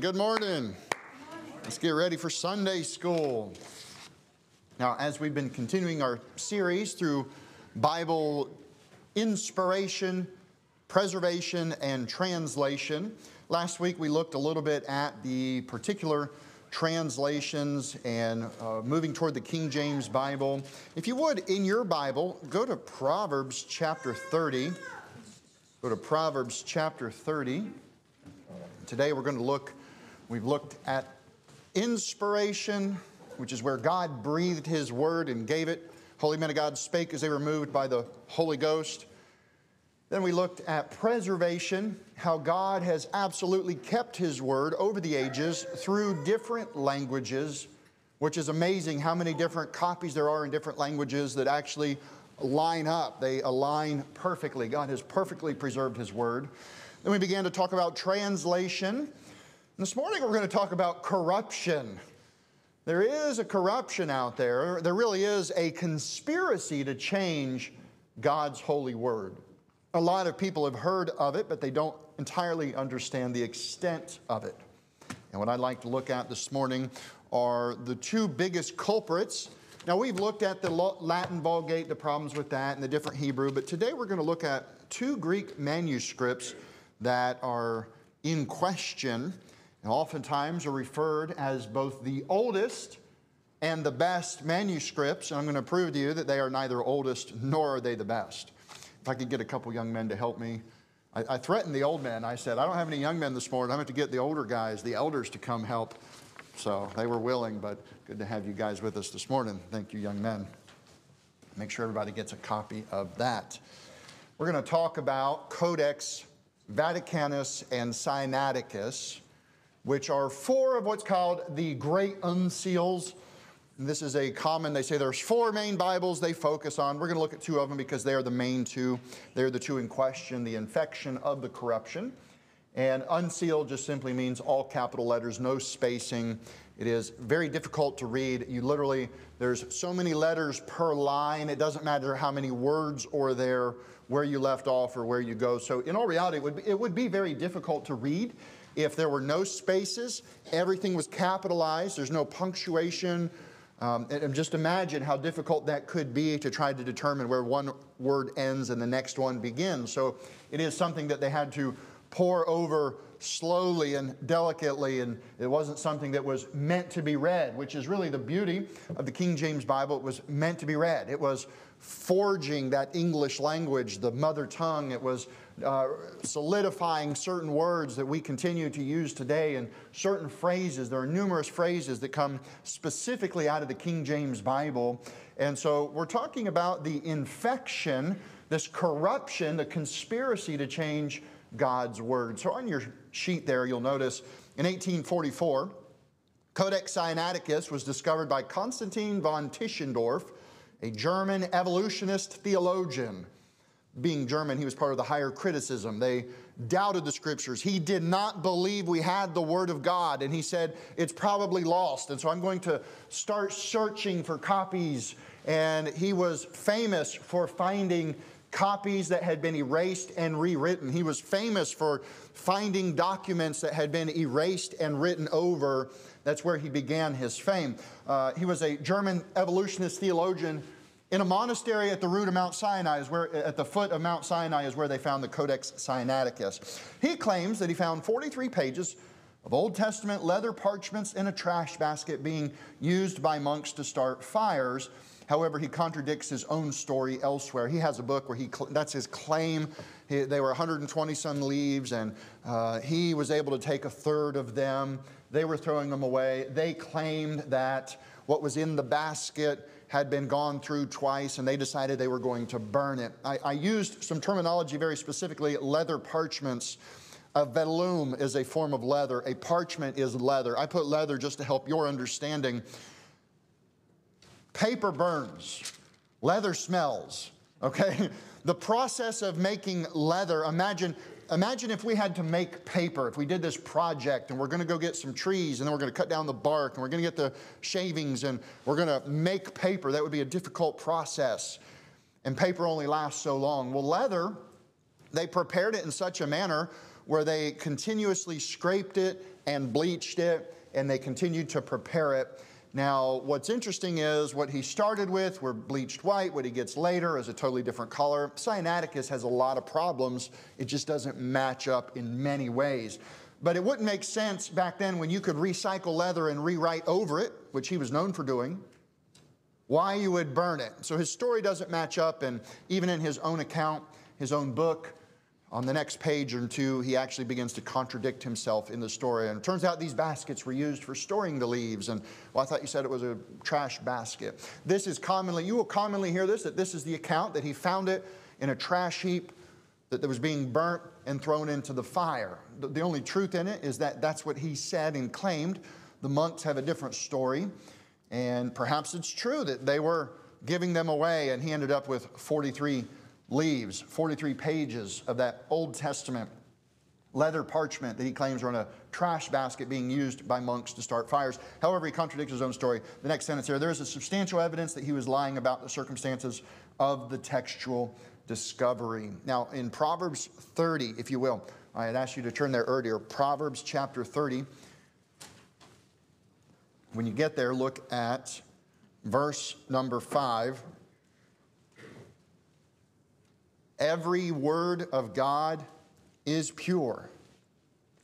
Good morning. Let's get ready for Sunday school. Now, as we've been continuing our series through Bible inspiration, preservation, and translation, last week we looked a little bit at the particular translations and uh, moving toward the King James Bible. If you would, in your Bible, go to Proverbs chapter 30. Go to Proverbs chapter 30. Today we're going to look We've looked at inspiration, which is where God breathed His word and gave it. Holy men of God spake as they were moved by the Holy Ghost. Then we looked at preservation, how God has absolutely kept His word over the ages through different languages, which is amazing how many different copies there are in different languages that actually line up. They align perfectly. God has perfectly preserved His word. Then we began to talk about translation this morning we're going to talk about corruption. There is a corruption out there. There really is a conspiracy to change God's holy word. A lot of people have heard of it, but they don't entirely understand the extent of it. And what I'd like to look at this morning are the two biggest culprits. Now, we've looked at the Latin Vulgate, the problems with that, and the different Hebrew, but today we're going to look at two Greek manuscripts that are in question and oftentimes are referred as both the oldest and the best manuscripts. And I'm going to prove to you that they are neither oldest nor are they the best. If I could get a couple young men to help me. I, threatened the old men. I said, I don't have any young men this morning. I'm going to get the older guys, the elders, to come help. So they were willing, but good to have you guys with us this morning. Thank you, young men. Make sure everybody gets a copy of that. We're going to talk about Codex Vaticanus and Sinaiticus which are four of what's called the Great Uncials. This is a common, they say there's four main Bibles they focus on. We're going to look at two of them because they are the main two. They're the two in question the infection of the corruption. And uncial just simply means all capital letters, no spacing. It is very difficult to read. You literally, there's so many letters per line. It doesn't matter how many words are there, where you left off or where you go. So in all reality, it would be, it would be very difficult to read if there were no spaces, everything was capitalized, there's no punctuation. Um, and just imagine how difficult that could be to try to determine where one word ends and the next one begins. So it is something that they had to pour over slowly and delicately, and it wasn't something that was meant to be read, which is really the beauty of the King James Bible. It was meant to be read. It was forging that English language, the mother tongue. It was uh, solidifying certain words that we continue to use today and certain phrases. There are numerous phrases that come specifically out of the King James Bible. And so we're talking about the infection, this corruption, the conspiracy to change God's Word. So on your sheet there, you'll notice in 1844, Codex Sinaiticus was discovered by Constantine von Tischendorf, a German evolutionist theologian. Being German, he was part of the higher criticism. They doubted the scriptures. He did not believe we had the Word of God, and he said, It's probably lost. And so I'm going to start searching for copies. And he was famous for finding copies that had been erased and rewritten. He was famous for finding documents that had been erased and written over. That's where he began his fame. Uh, he was a German evolutionist theologian in a monastery at the root of Mount Sinai is where, at the foot of Mount Sinai is where they found the Codex Sinaiticus. He claims that he found 43 pages of Old Testament leather parchments in a trash basket being used by monks to start fires. However, he contradicts his own story elsewhere. He has a book where he, that's his claim. He, they were 120 some leaves, and uh, he was able to take a third of them. They were throwing them away. They claimed that what was in the basket had been gone through twice, and they decided they were going to burn it. I, I used some terminology very specifically leather parchments. A vellum is a form of leather, a parchment is leather. I put leather just to help your understanding. Paper burns, leather smells, okay? The process of making leather, imagine, imagine if we had to make paper, if we did this project and we're gonna go get some trees and then we're gonna cut down the bark and we're gonna get the shavings and we're gonna make paper. That would be a difficult process. And paper only lasts so long. Well, leather, they prepared it in such a manner where they continuously scraped it and bleached it, and they continued to prepare it. Now, what's interesting is what he started with were bleached white. What he gets later is a totally different color. Sinaiticus has a lot of problems. It just doesn't match up in many ways. But it wouldn't make sense back then when you could recycle leather and rewrite over it, which he was known for doing, why you would burn it. So his story doesn't match up, and even in his own account, his own book, on the next page or two, he actually begins to contradict himself in the story. And it turns out these baskets were used for storing the leaves. And, well, I thought you said it was a trash basket. This is commonly, you will commonly hear this, that this is the account that he found it in a trash heap that was being burnt and thrown into the fire. The only truth in it is that that's what he said and claimed. The monks have a different story. And perhaps it's true that they were giving them away, and he ended up with 43 leaves, 43 pages of that Old Testament leather parchment that he claims are in a trash basket being used by monks to start fires. However, he contradicts his own story. The next sentence here there is a substantial evidence that he was lying about the circumstances of the textual discovery. Now, in Proverbs 30, if you will, I had asked you to turn there earlier, Proverbs chapter 30. When you get there, look at verse number 5. Every word of God is pure.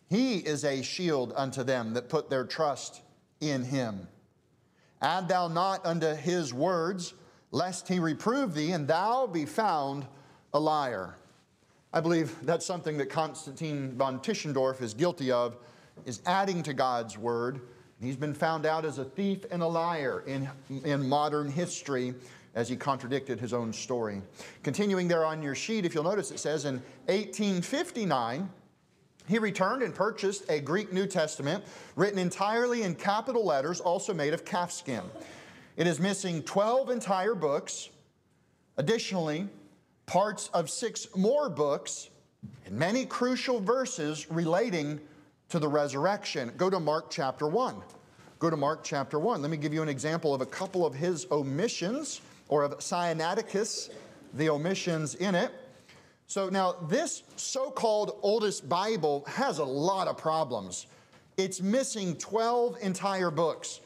He is a shield unto them that put their trust in him. Add thou not unto his words, lest he reprove thee, and thou be found a liar. I believe that's something that Constantine von Tischendorf is guilty of, is adding to God's word. He's been found out as a thief and a liar in, in modern history as he contradicted his own story. Continuing there on your sheet, if you'll notice, it says in 1859, he returned and purchased a Greek New Testament written entirely in capital letters, also made of calfskin. It is missing 12 entire books. Additionally, parts of six more books and many crucial verses relating to the resurrection. Go to Mark chapter 1. Go to Mark chapter 1. Let me give you an example of a couple of his omissions or of Sinaiticus, the omissions in it. So now, this so called oldest Bible has a lot of problems. It's missing 12 entire books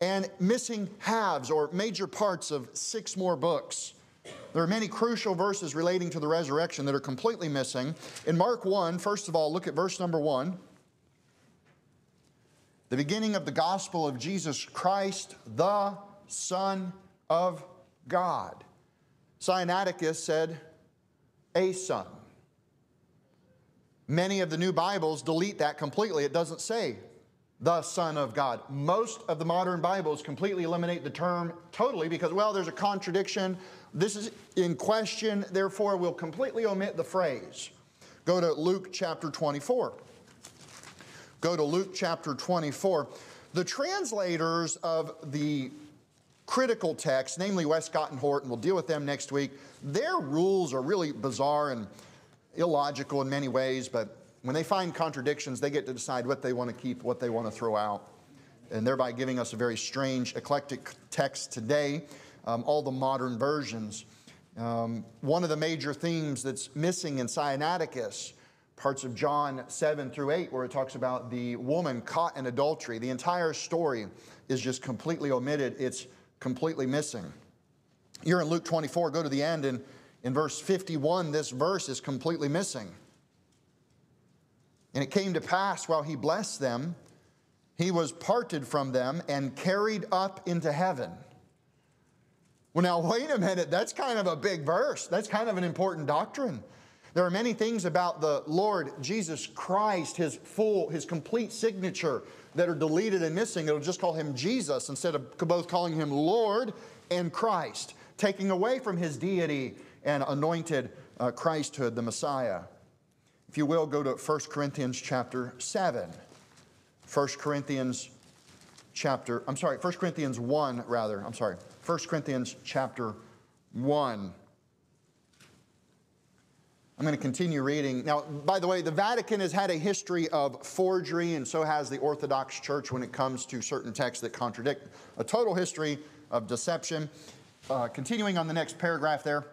and missing halves or major parts of six more books. There are many crucial verses relating to the resurrection that are completely missing. In Mark 1, first of all, look at verse number 1. The beginning of the gospel of Jesus Christ, the Son of God. Sinaiticus said, a son. Many of the new Bibles delete that completely. It doesn't say the Son of God. Most of the modern Bibles completely eliminate the term totally because, well, there's a contradiction. This is in question, therefore, we'll completely omit the phrase. Go to Luke chapter 24. Go to Luke chapter 24. The translators of the critical texts, namely Westcott and Hort, and we'll deal with them next week, their rules are really bizarre and illogical in many ways, but when they find contradictions, they get to decide what they want to keep, what they want to throw out, and thereby giving us a very strange, eclectic text today, um, all the modern versions. Um, one of the major themes that's missing in Sinaiticus, parts of John 7 through 8, where it talks about the woman caught in adultery, the entire story is just completely omitted. It's completely missing. You're in Luke 24, go to the end, and in verse 51, this verse is completely missing. And it came to pass while he blessed them, he was parted from them and carried up into heaven. Well, now, wait a minute. That's kind of a big verse. That's kind of an important doctrine. There are many things about the Lord Jesus Christ, his full, his complete signature, that are deleted and missing. It'll just call him Jesus instead of both calling him Lord and Christ, taking away from his deity and anointed uh, Christhood, the Messiah. If you will, go to 1 Corinthians chapter 7. 1 Corinthians chapter, I'm sorry, 1 Corinthians 1, rather. I'm sorry. 1 Corinthians chapter 1. I'm going to continue reading. Now, by the way, the Vatican has had a history of forgery, and so has the Orthodox Church when it comes to certain texts that contradict. A total history of deception. Uh, continuing on the next paragraph there.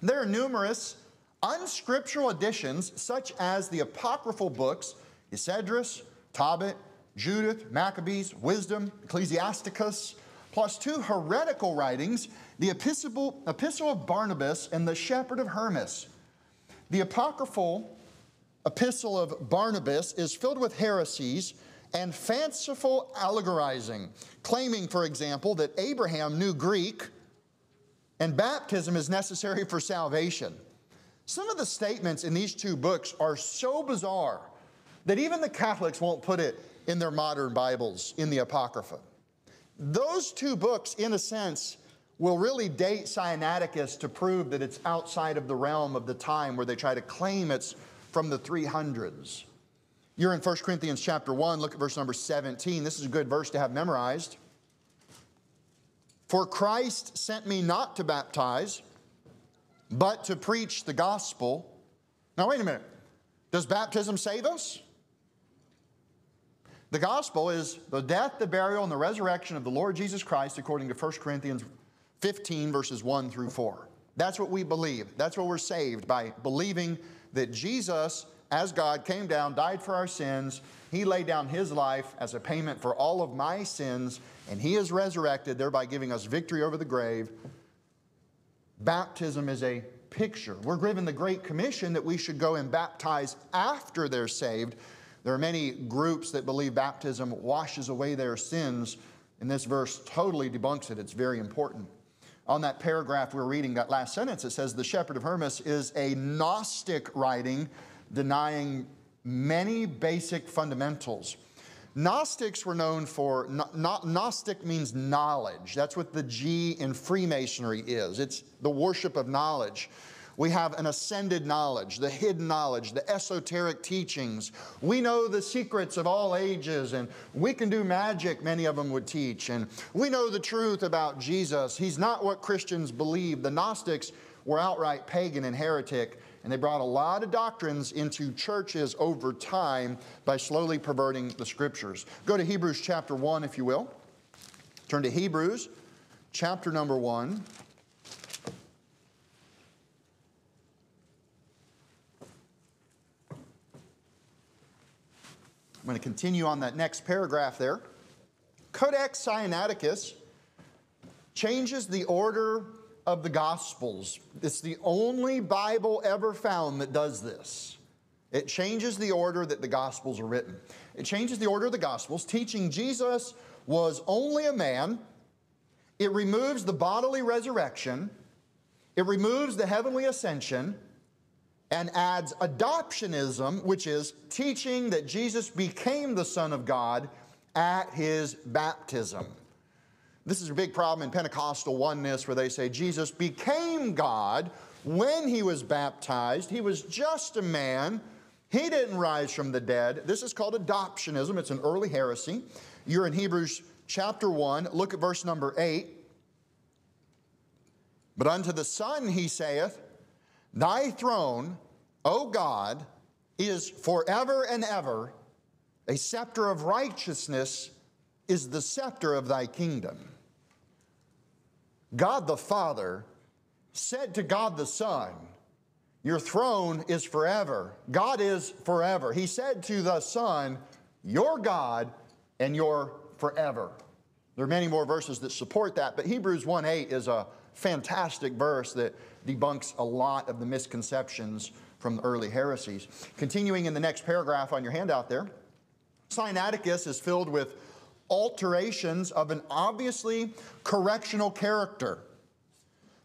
There are numerous Unscriptural additions, such as the apocryphal books Esdras, Tobit, Judith, Maccabees, Wisdom, Ecclesiasticus, plus two heretical writings, the Epistle, Epistle of Barnabas and the Shepherd of Hermas. The apocryphal Epistle of Barnabas is filled with heresies and fanciful allegorizing, claiming, for example, that Abraham knew Greek and baptism is necessary for salvation. Some of the statements in these two books are so bizarre that even the Catholics won't put it in their modern Bibles in the Apocrypha. Those two books, in a sense, will really date Sinaiticus to prove that it's outside of the realm of the time where they try to claim it's from the 300s. You're in 1 Corinthians chapter 1, look at verse number 17. This is a good verse to have memorized. For Christ sent me not to baptize, but to preach the gospel. Now, wait a minute. Does baptism save us? The gospel is the death, the burial, and the resurrection of the Lord Jesus Christ according to 1 Corinthians 15, verses 1 through 4. That's what we believe. That's what we're saved by believing that Jesus, as God, came down, died for our sins. He laid down His life as a payment for all of my sins, and He is resurrected, thereby giving us victory over the grave. Baptism is a picture. We're given the Great Commission that we should go and baptize after they're saved. There are many groups that believe baptism washes away their sins, and this verse totally debunks it. It's very important. On that paragraph we're reading, that last sentence, it says, The Shepherd of Hermas is a Gnostic writing denying many basic fundamentals. Gnostics were known for, not. Gnostic means knowledge. That's what the G in Freemasonry is. It's the worship of knowledge. We have an ascended knowledge, the hidden knowledge, the esoteric teachings. We know the secrets of all ages, and we can do magic, many of them would teach. And we know the truth about Jesus. He's not what Christians believe. The Gnostics were outright pagan and heretic, and they brought a lot of doctrines into churches over time by slowly perverting the scriptures. Go to Hebrews chapter 1, if you will. Turn to Hebrews chapter number 1. I'm going to continue on that next paragraph there. Codex Sinaiticus changes the order of the Gospels. It's the only Bible ever found that does this. It changes the order that the Gospels are written. It changes the order of the Gospels, teaching Jesus was only a man. It removes the bodily resurrection. It removes the heavenly ascension and adds adoptionism, which is teaching that Jesus became the Son of God at his baptism. This is a big problem in Pentecostal oneness where they say Jesus became God when he was baptized. He was just a man. He didn't rise from the dead. This is called adoptionism. It's an early heresy. You're in Hebrews chapter 1. Look at verse number 8. But unto the Son he saith, Thy throne, O God, is forever and ever. A scepter of righteousness is the scepter of thy kingdom. God the Father said to God the Son, Your throne is forever. God is forever. He said to the Son, Your God and your forever. There are many more verses that support that, but Hebrews 1 8 is a fantastic verse that debunks a lot of the misconceptions from the early heresies. Continuing in the next paragraph on your handout there, Sinaiticus is filled with alterations of an obviously correctional character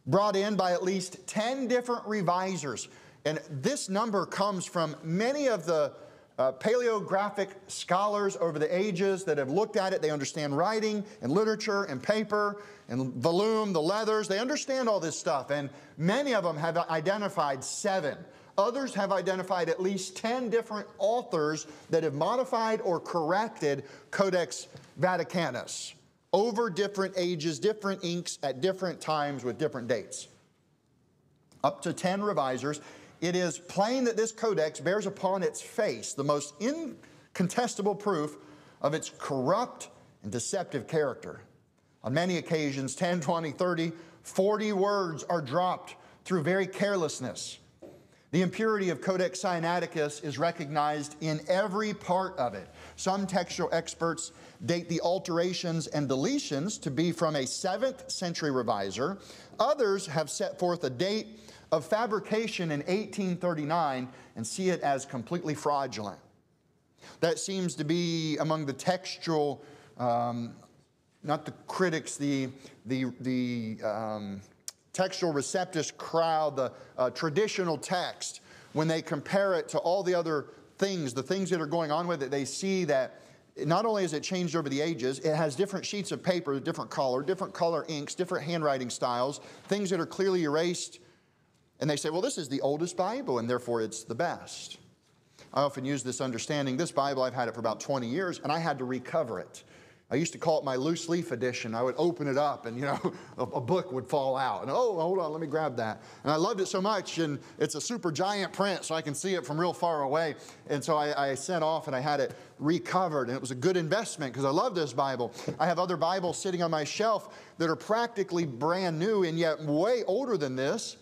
brought in by at least 10 different revisers. And this number comes from many of the uh, paleographic scholars over the ages that have looked at it. They understand writing and literature and paper and vellum, the leathers. They understand all this stuff. And many of them have identified seven. Others have identified at least 10 different authors that have modified or corrected Codex Vaticanus over different ages, different inks at different times with different dates. Up to 10 revisers it is plain that this codex bears upon its face the most incontestable proof of its corrupt and deceptive character. On many occasions, 10, 20, 30, 40 words are dropped through very carelessness. The impurity of Codex Sinaiticus is recognized in every part of it. Some textual experts date the alterations and deletions to be from a 7th century reviser. Others have set forth a date of fabrication in 1839 and see it as completely fraudulent. That seems to be among the textual, um, not the critics, the, the, the um, textus receptus crowd, the uh, traditional text, when they compare it to all the other things, the things that are going on with it, they see that not only has it changed over the ages, it has different sheets of paper, different color, different color inks, different handwriting styles, things that are clearly erased. And they say, well, this is the oldest Bible, and therefore it's the best. I often use this understanding. This Bible, I've had it for about 20 years, and I had to recover it. I used to call it my loose leaf edition. I would open it up and, you know, a, a, book would fall out. And, oh, hold on, let me grab that. And I loved it so much, and it's a super giant print, so I can see it from real far away. And so I, I sent off and I had it recovered, and it was a good investment because I love this Bible. I have other Bibles sitting on my shelf that are practically brand new and yet way older than this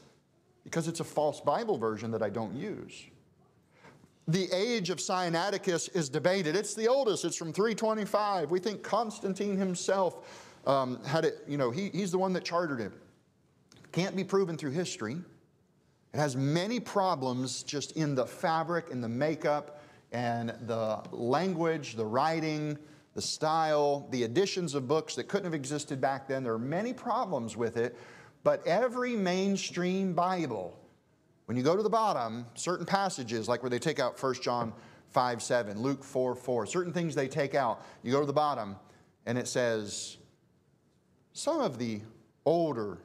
because it's a false Bible version that I don't use the age of Sinaiticus is debated. It's the oldest, it's from 325. We think Constantine himself um, had it, you know, he, he's the one that chartered it. Can't be proven through history. It has many problems just in the fabric and the makeup and the language, the writing, the style, the editions of books that couldn't have existed back then. There are many problems with it, but every mainstream Bible when you go to the bottom, certain passages, like where they take out 1 John 5 7, Luke 4 4, certain things they take out, you go to the bottom and it says, some of the older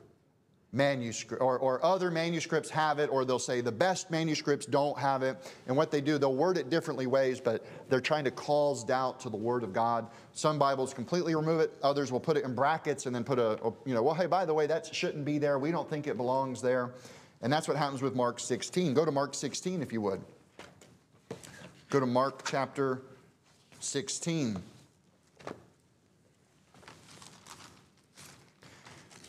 manuscript or, or other manuscripts have it, or they'll say the best manuscripts don't have it. And what they do, they'll word it differently ways, but they're trying to cause doubt to the Word of God. Some Bibles completely remove it, others will put it in brackets and then put a, a you know, well, hey, by the way, that shouldn't be there. We don't think it belongs there. And that's what happens with Mark 16. Go to Mark 16 if you would. Go to Mark chapter 16.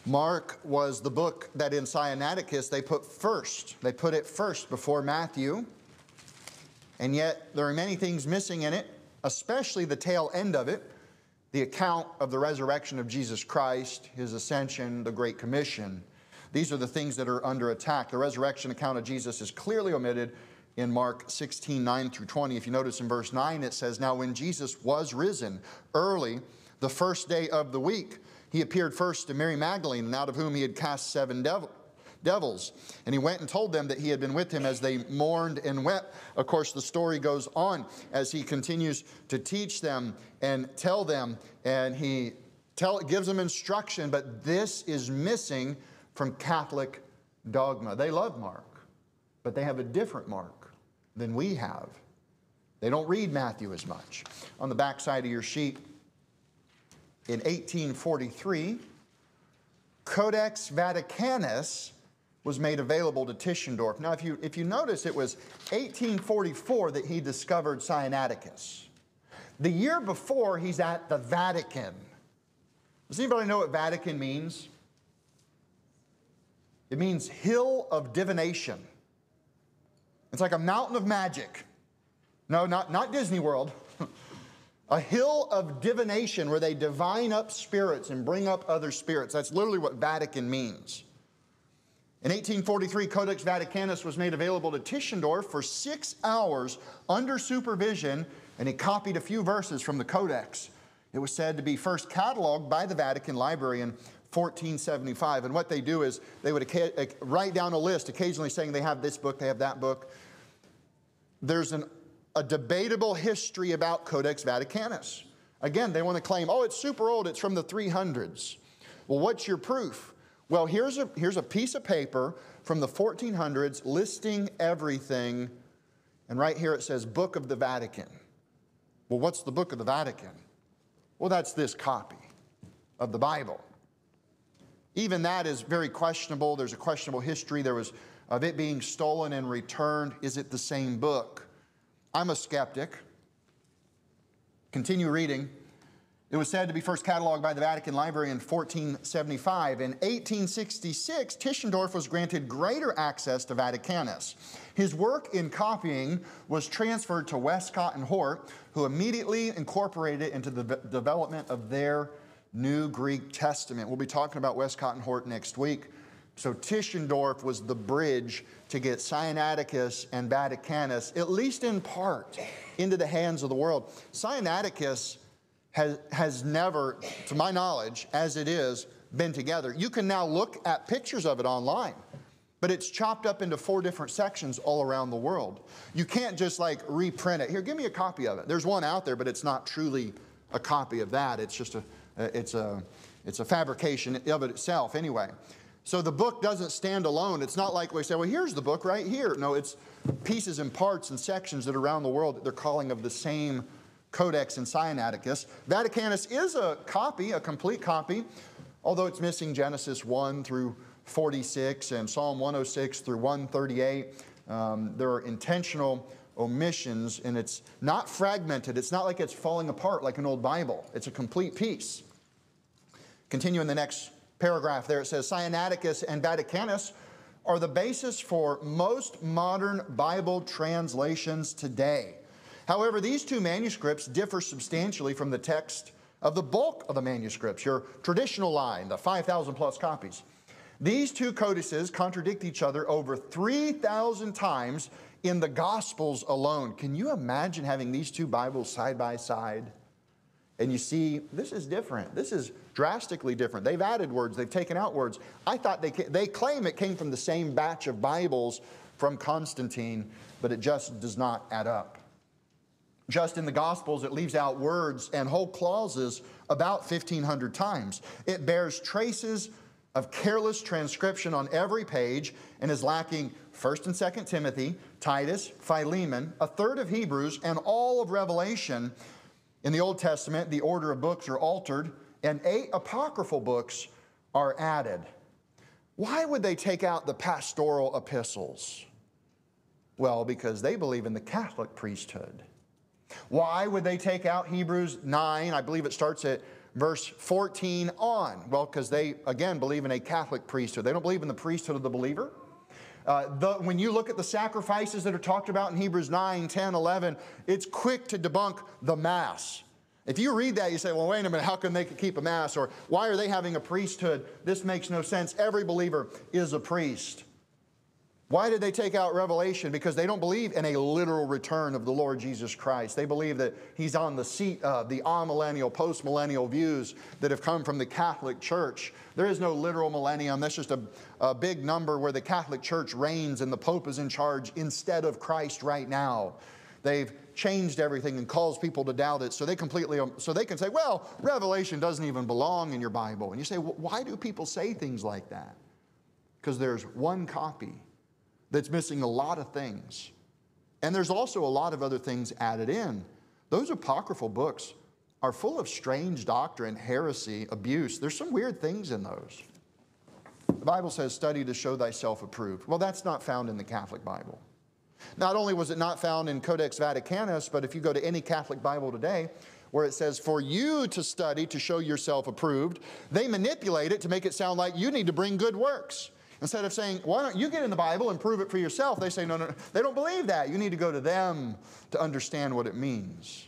Mark was the book that in Sinaiticus they put first. They put it first before Matthew. And yet there are many things missing in it, especially the tail end of it the account of the resurrection of Jesus Christ, his ascension, the Great Commission. These are the things that are under attack. The resurrection account of Jesus is clearly omitted in Mark 16, 9 through 20. If you notice in verse 9, it says, Now when Jesus was risen early, the first day of the week, he appeared first to Mary Magdalene, out of whom he had cast seven devils devils. And he went and told them that he had been with him as they mourned and wept. Of course, the story goes on as he continues to teach them and tell them, and he tell, gives them instruction, but this is missing from Catholic dogma. They love Mark, but they have a different Mark than we have. They don't read Matthew as much. On the back side of your sheet, in 1843, Codex Vaticanus was made available to Tischendorf. Now, if you, if you notice, it was 1844 that he discovered Sinaiticus. The year before, he's at the Vatican. Does anybody know what Vatican means? It means hill of divination. It's like a mountain of magic. No, not, not Disney World. A hill of divination where they divine up spirits and bring up other spirits. That's literally what Vatican means. In 1843, Codex Vaticanus was made available to Tischendorf for six hours under supervision, and he copied a few verses from the Codex. It was said to be first cataloged by the Vatican Library in 1475. And what they do is they would uh, write down a list, occasionally saying they have this book, they have that book. There's an, a debatable history about Codex Vaticanus. Again, they want to claim, oh, it's super old, it's from the 300s. Well, what's your proof? Well, here's a, here's a piece of paper from the 1400s listing everything, and right here it says Book of the Vatican. Well, what's the Book of the Vatican? Well, that's this copy of the Bible. Even that is very questionable. There's a questionable history. There was of it being stolen and returned. Is it the same book? I'm a skeptic. Continue reading. It was said to be first cataloged by the Vatican Library in 1475. In 1866, Tischendorf was granted greater access to Vaticanus. His work in copying was transferred to Westcott and Hort, who immediately incorporated it into the development of their New Greek Testament. We'll be talking about Westcott and Hort next week. So Tischendorf was the bridge to get Sinaiticus and Vaticanus, at least in part, into the hands of the world. Sinaiticus has, has never, to my knowledge, as it is, been together. You can now look at pictures of it online, but it's chopped up into four different sections all around the world. You can't just like reprint it. Here, give me a copy of it. There's one out there, but it's not truly a copy of that. It's just a, it's a, it's a fabrication of it itself anyway. So the book doesn't stand alone. It's not like we say, well, here's the book right here. No, it's pieces and parts and sections that around the world they're calling of the same Codex and Sinaiticus. Vaticanus is a copy, a complete copy, although it's missing Genesis 1 through 46 and Psalm 106 through 138. Um, there are intentional omissions and it's not fragmented. It's not like it's falling apart like an old Bible. It's a complete piece. Continue in the next paragraph there, it says Sinaiticus and Vaticanus are the basis for most modern Bible translations today. However, these two manuscripts differ substantially from the text of the bulk of the manuscripts, your traditional line, the 5,000 plus copies. These two codices contradict each other over 3,000 times in the Gospels alone. Can you imagine having these two Bibles side by side? And you see, this is different. This is drastically different. They've added words, they've taken out words. I thought they, they claim it came from the same batch of Bibles from Constantine, but it just does not add up. Just in the Gospels, it leaves out words and whole clauses about 1,500 times. It bears traces of careless transcription on every page and is lacking 1st and 2nd Timothy, Titus, Philemon, a third of Hebrews, and all of Revelation in the Old Testament, the order of books are altered, and eight apocryphal books are added. Why would they take out the pastoral epistles? Well, because they believe in the Catholic priesthood. Why would they take out Hebrews 9? I believe it starts at verse 14 on. Well, because they, again, believe in a Catholic priesthood. They don't believe in the priesthood of the believer. Uh, the, when you look at the sacrifices that are talked about in Hebrews 9, 10, 11, it's quick to debunk the Mass. If you read that, you say, well, wait a minute, how can they keep a Mass? Or why are they having a priesthood? This makes no sense. Every believer is a priest. Why did they take out Revelation? Because they don't believe in a literal return of the Lord Jesus Christ. They believe that He's on the seat of the amillennial, postmillennial views that have come from the Catholic Church. There is no literal millennium. That's just a, a big number where the Catholic Church reigns and the Pope is in charge instead of Christ right now. They've changed everything and caused people to doubt it. So they completely, um, so they can say, well, Revelation doesn't even belong in your Bible. And you say, why do people say things like that? Because there's one copy that's missing a lot of things. And there's also a lot of other things added in. Those apocryphal books are full of strange doctrine, heresy, abuse. There's some weird things in those. The Bible says, study to show thyself approved. Well, that's not found in the Catholic Bible. Not only was it not found in Codex Vaticanus, but if you go to any Catholic Bible today, where it says, for you to study to show yourself approved, they manipulate it to make it sound like you need to bring good works. Instead of saying, why don't you get in the Bible and prove it for yourself? They say, no, no, no. They don't believe that. You need to go to them to understand what it means.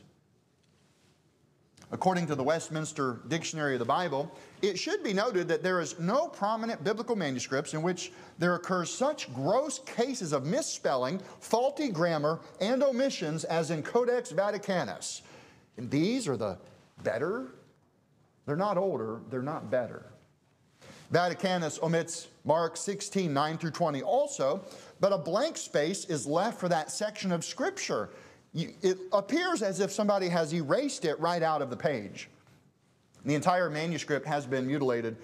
According to the Westminster Dictionary of the Bible, it should be noted that there is no prominent biblical manuscripts in which there occurs such gross cases of misspelling, faulty grammar, and omissions as in Codex Vaticanus. And these are the better. They're not older, they're not better. Vaticanus omits Mark 16, 9 through 20 also, but a blank space is left for that section of Scripture. It appears as if somebody has erased it right out of the page. The entire manuscript has been mutilated.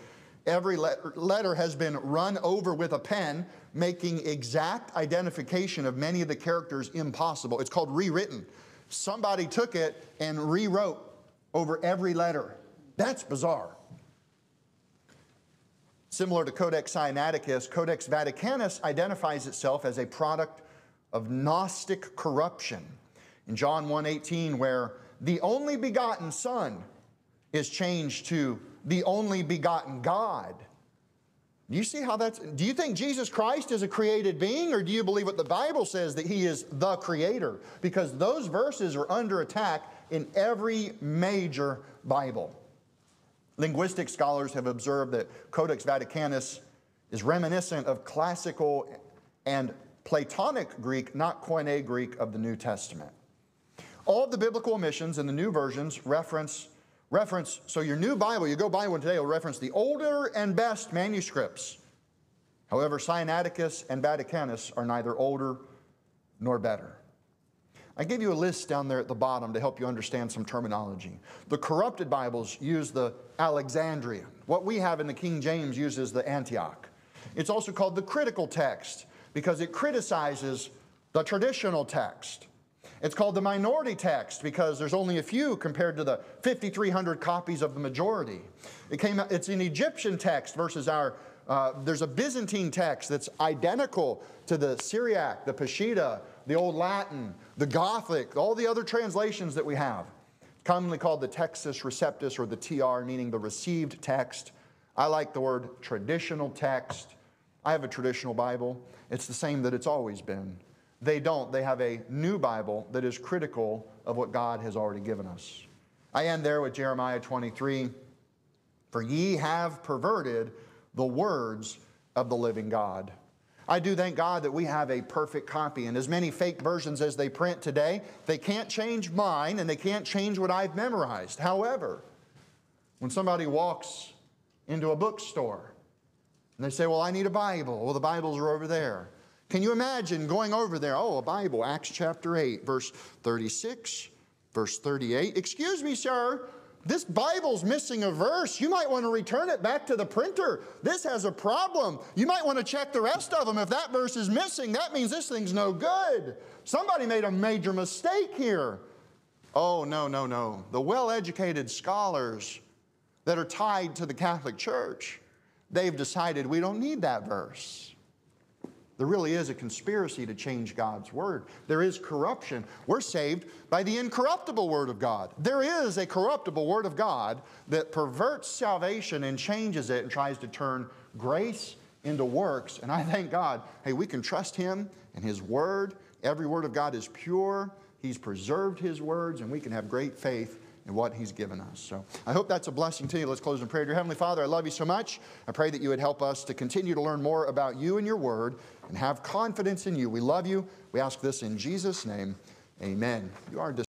Every letter has been run over with a pen, making exact identification of many of the characters impossible. It's called rewritten. Somebody took it and rewrote over every letter. That's bizarre. Similar to Codex Sinaiticus, Codex Vaticanus identifies itself as a product of Gnostic corruption. In John 1:18, where the only begotten Son is changed to the only begotten God. Do you see how that's, do you think Jesus Christ is a created being, or do you believe what the Bible says that he is the creator? Because those verses are under attack in every major Bible. Linguistic scholars have observed that Codex Vaticanus is reminiscent of classical and Platonic Greek, not Koine Greek of the New Testament. All of the biblical omissions in the new versions reference reference, so your new Bible, you go buy one today, will reference the older and best manuscripts. However, Sinaiticus and Vaticanus are neither older nor better. I gave you a list down there at the bottom to help you understand some terminology. The corrupted Bibles use the Alexandrian. What we have in the King James uses the Antioch. It's also called the critical text because it criticizes the traditional text. It's called the minority text because there's only a few compared to the 5,300 copies of the majority. It came, it's an Egyptian text versus our, uh, there's a Byzantine text that's identical to the Syriac, the Peshitta, the Old Latin, the Gothic, all the other translations that we have. Commonly called the Textus Receptus or the TR, meaning the received text. I like the word traditional text. I have a traditional Bible. It's the same that it's always been. They don't. They have a new Bible that is critical of what God has already given us. I end there with Jeremiah 23 For ye have perverted the words of the living God. I do thank God that we have a perfect copy. And as many fake versions as they print today, they can't change mine and they can't change what I've memorized. However, when somebody walks into a bookstore and they say, Well, I need a Bible, well, the Bibles are over there. Can you imagine going over there? Oh, a Bible, Acts chapter 8, verse 36, verse 38. Excuse me, sir. This Bible's missing a verse. You might want to return it back to the printer. This has a problem. You might want to check the rest of them. If that verse is missing, that means this thing's no good. Somebody made a major mistake here. Oh, no, no, no. The well educated scholars that are tied to the Catholic Church, they've decided we don't need that verse. There really is a conspiracy to change God's word. There is corruption. We're saved by the incorruptible word of God. There is a corruptible word of God that perverts salvation and changes it and tries to turn grace into works. And I thank God, hey, we can trust Him and His word. Every word of God is pure. He's preserved His words, and we can have great faith and what He's given us. So I hope that's a blessing to you. Let's close in prayer. Dear Heavenly Father, I love you so much. I pray that you would help us to continue to learn more about you and your word and have confidence in you. We love you. We ask this in Jesus' name. Amen. You are